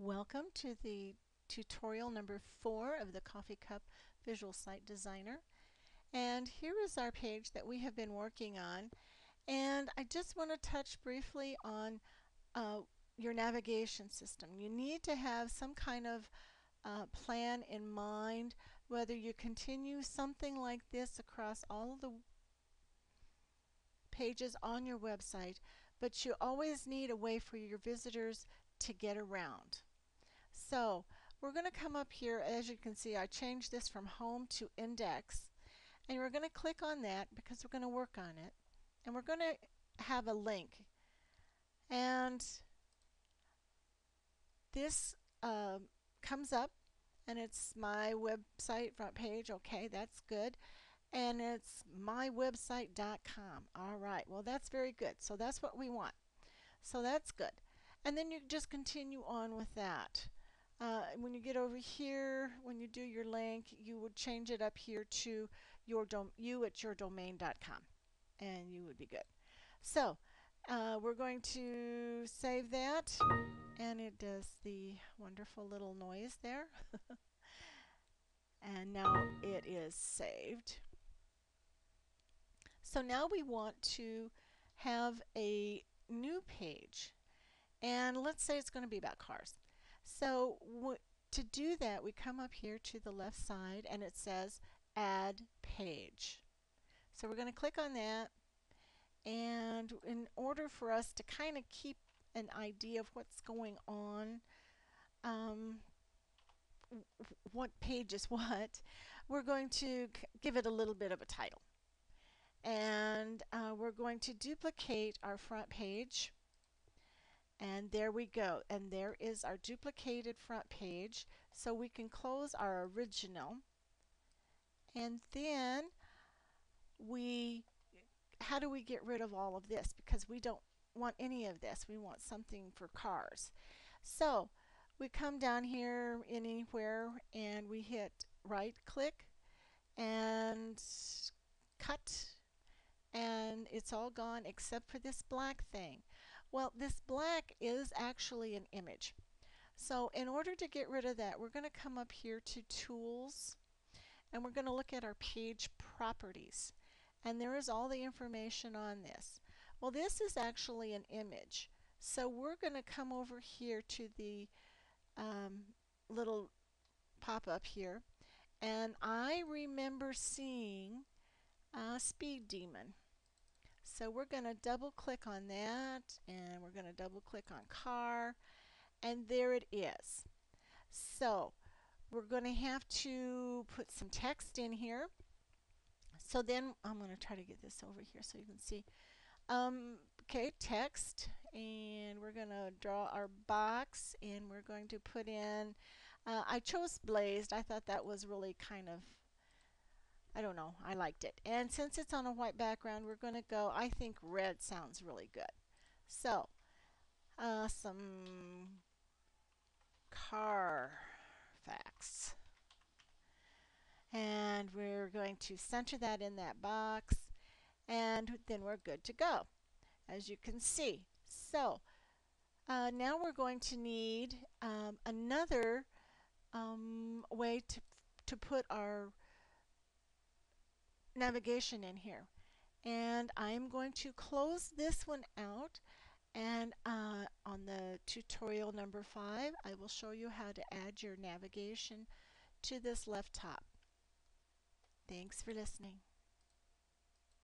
Welcome to the tutorial number four of the Coffee Cup Visual Site Designer. And here is our page that we have been working on. And I just want to touch briefly on uh, your navigation system. You need to have some kind of uh, plan in mind, whether you continue something like this across all the pages on your website, but you always need a way for your visitors to get around. So we're going to come up here, as you can see I changed this from home to index and we're going to click on that because we're going to work on it and we're going to have a link. And this uh, comes up and it's my website front page okay that's good and it's mywebsite.com alright well that's very good so that's what we want. So that's good and then you just continue on with that. Uh, when you get over here, when you do your link, you would change it up here to your you at yourdomain.com and you would be good. So uh, we're going to save that and it does the wonderful little noise there. and now it is saved. So now we want to have a new page and let's say it's going to be about cars. So to do that, we come up here to the left side and it says Add Page. So we're going to click on that. And in order for us to kind of keep an idea of what's going on, um, what page is what, we're going to give it a little bit of a title. And uh, we're going to duplicate our front page and there we go. And there is our duplicated front page. So we can close our original. And then we, how do we get rid of all of this? Because we don't want any of this. We want something for cars. So we come down here anywhere and we hit right click and cut and it's all gone except for this black thing. Well, this black is actually an image. So in order to get rid of that, we're going to come up here to Tools, and we're going to look at our page properties. And there is all the information on this. Well, this is actually an image. So we're going to come over here to the um, little pop-up here. And I remember seeing a Speed Demon. So we're going to double click on that and we're going to double click on car and there it is. So we're going to have to put some text in here. So then I'm going to try to get this over here so you can see. Um, okay, text, and we're going to draw our box, and we're going to put in, uh, I chose blazed. I thought that was really kind of I don't know, I liked it. And since it's on a white background, we're going to go, I think red sounds really good. So, uh, some car facts. And we're going to center that in that box, and then we're good to go, as you can see. So, uh, now we're going to need um, another um, way to, to put our navigation in here. And I'm going to close this one out and uh, on the tutorial number five I will show you how to add your navigation to this left top. Thanks for listening.